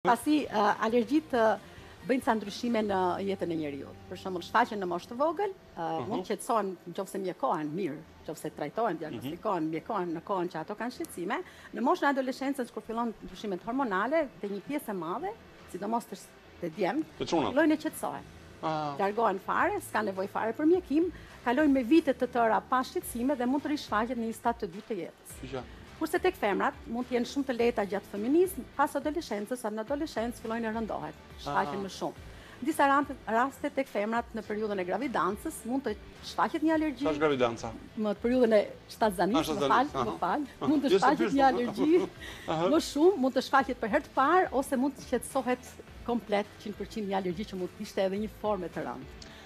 Pasi alergjitë bëjnë disa ndryshime në jetën e njeriut. Për shembull, shfaqen në moshë të vogël, mhm. mund të qetësohen nëse mjekohen mirë, nëse trajtohen, mhm. diagnostikohen, mjekohen në kohën që ato kanë shqetësime, në moshën e adoleshencës kur fillon ndryshimet hormonale dhe një pjesë e madhe, sidomos te, te djemtë, fillojnë të qetësohen. Ah. Largohen fare, s'ka nevojë fare për mjekim, kalojnë me vite të tëra pa shqetësime dhe mund të rishfaqet në një stad të dytë të jetë. Kurse tek femrat mund të jenë shumë të lehta gjatë fëminisë, pas adoleshencës apo në adoleshencë fillojnë të rëndohet, shfaqen ah. më shumë. Në disa raste tek femrat në periudhën e gravidancës mund të shfaqet një alergji. Ça është gravidanca? Në periudhën e shtatzanisë, më fal, më fal, mund të shfaqet një alergji. Më shumë mund të shfaqet për herë të parë ose mund të qetësohet komplet 100% një alergji që mund të ishte edhe në formë të rëndë.